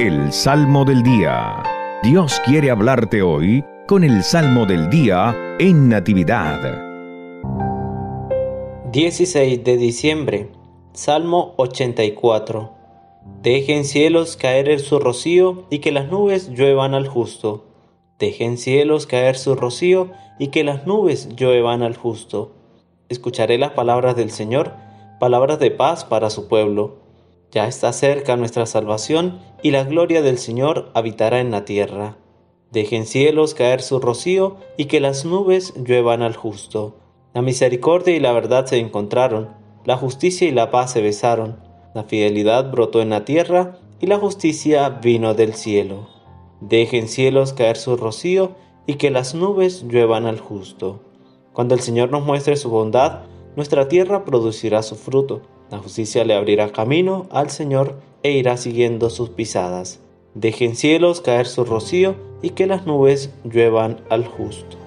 El Salmo del Día. Dios quiere hablarte hoy con el Salmo del Día en Natividad. 16 de diciembre. Salmo 84. Dejen cielos caer su rocío y que las nubes lluevan al justo. Dejen cielos caer su rocío y que las nubes lluevan al justo. Escucharé las palabras del Señor, palabras de paz para su pueblo. Ya está cerca nuestra salvación y la gloria del Señor habitará en la tierra. Dejen cielos caer su rocío y que las nubes lluevan al justo. La misericordia y la verdad se encontraron, la justicia y la paz se besaron, la fidelidad brotó en la tierra y la justicia vino del cielo. Dejen cielos caer su rocío y que las nubes lluevan al justo. Cuando el Señor nos muestre su bondad, nuestra tierra producirá su fruto. La justicia le abrirá camino al Señor e irá siguiendo sus pisadas. Dejen cielos caer su rocío y que las nubes lluevan al justo.